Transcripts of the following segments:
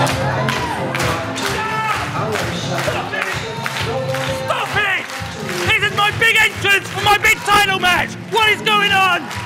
Stop it! This is my big entrance for my big title match! What is going on?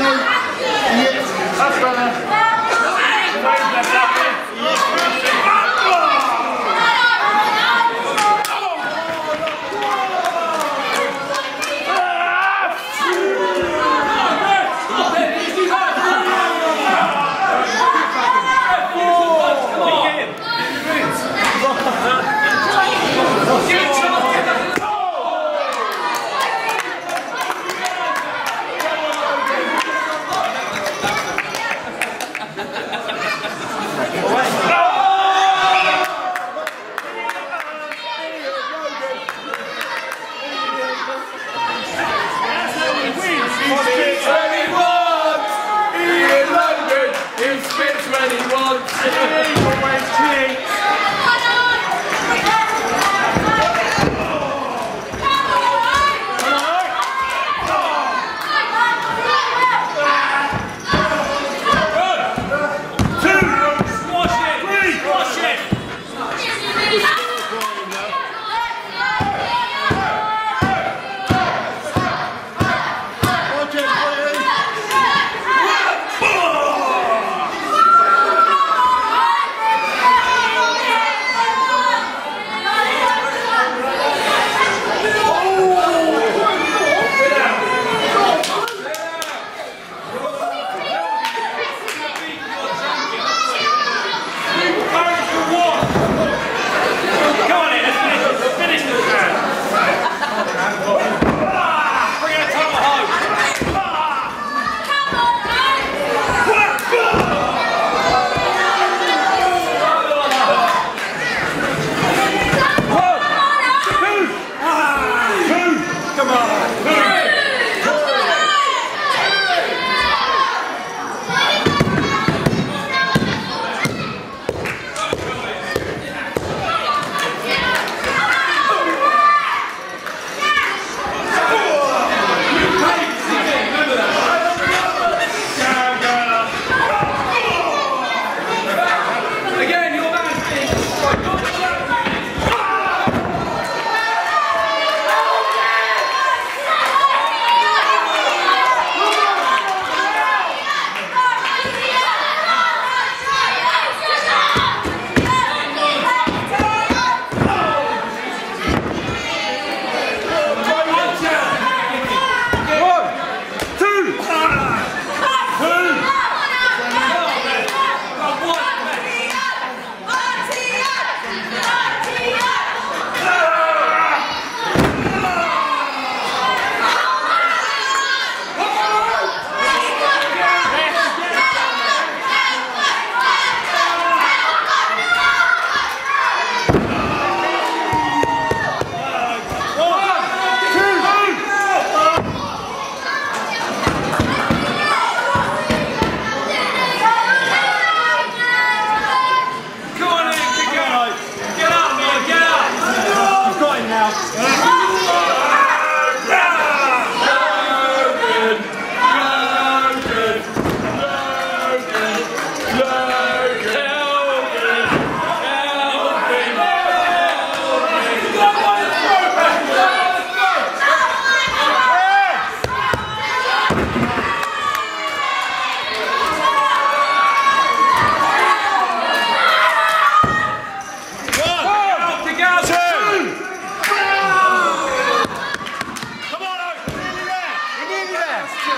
What he's Yay!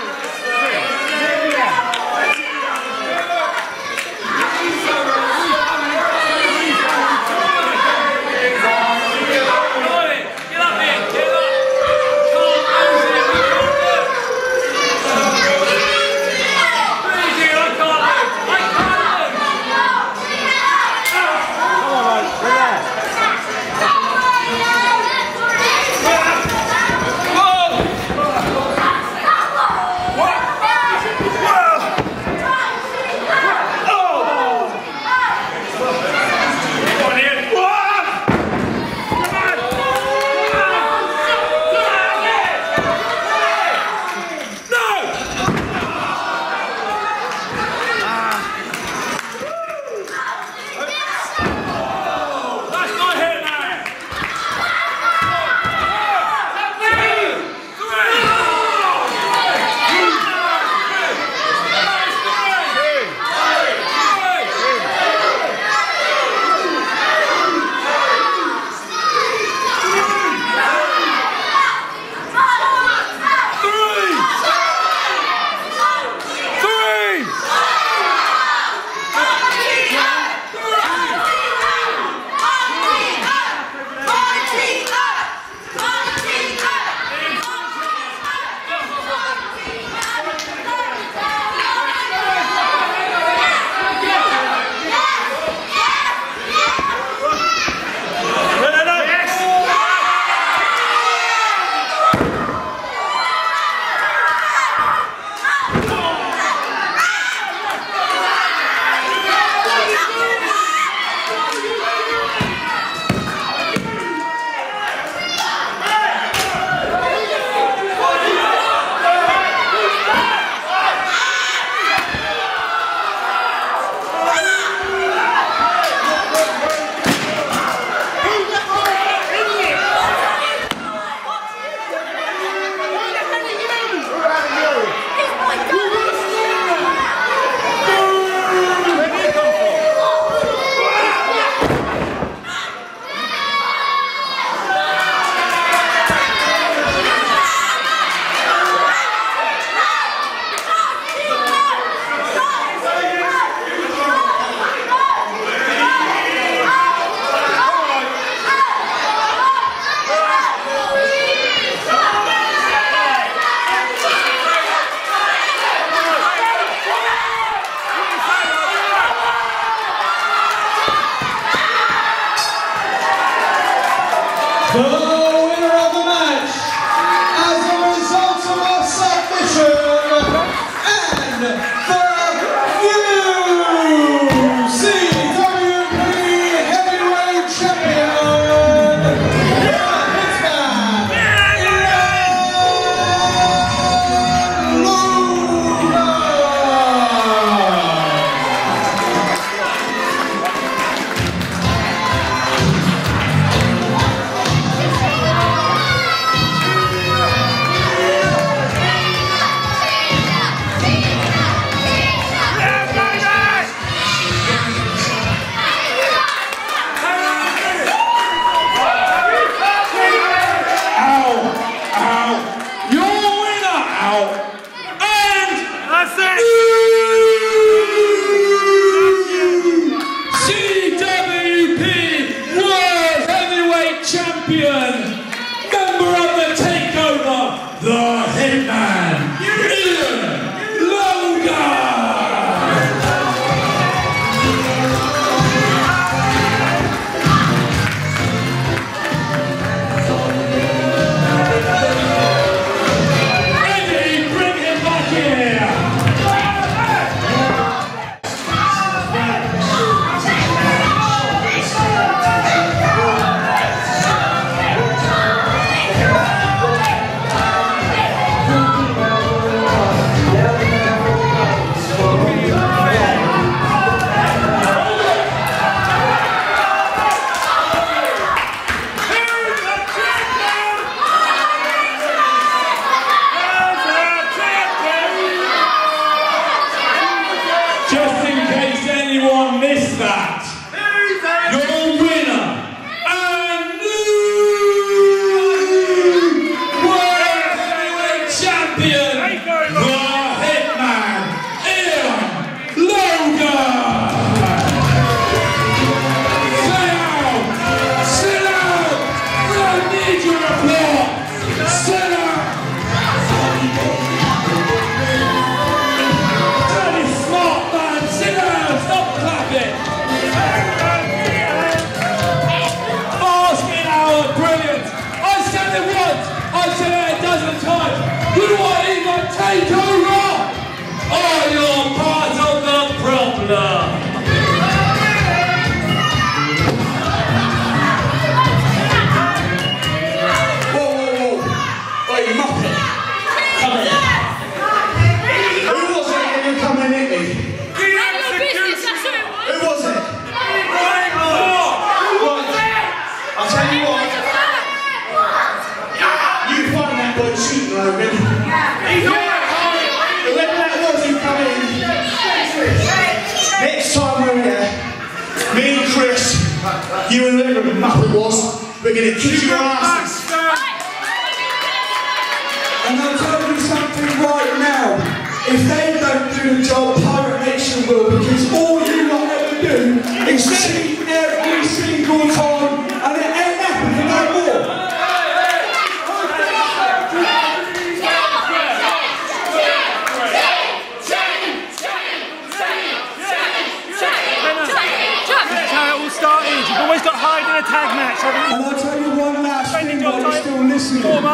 The that.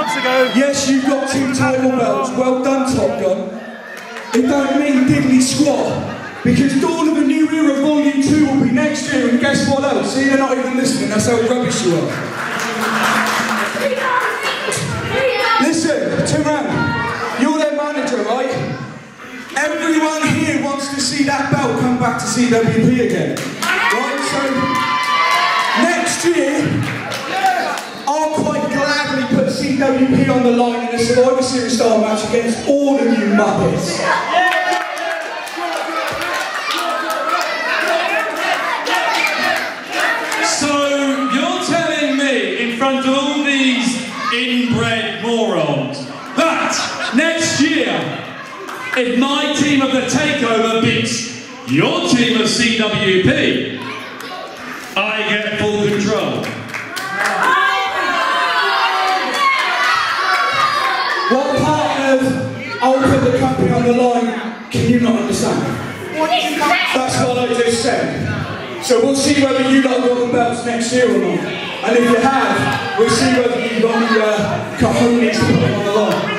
Months ago. Yes, you've got two title belts. Well done, Top Gun. It don't mean diddly squat. Because Dawn of a New Era Volume 2 will be next year, and guess what else? See, they're not even listening, that's how rubbish you are. Listen, Timran, you're their manager, right? Everyone here wants to see that belt come back to CWP again. CWP on the line in a Survivor Series style match against all of you Muppets. So you're telling me in front of all these inbred morons that next year, if my team of the takeover beats your team of CWP, I get full control. What part of I'll put the company on the line can you not understand? That's what I just said. So we'll see whether you lot got the belts next year or not. And if you have, we'll see whether you've got the uh, cojones to put them on the line.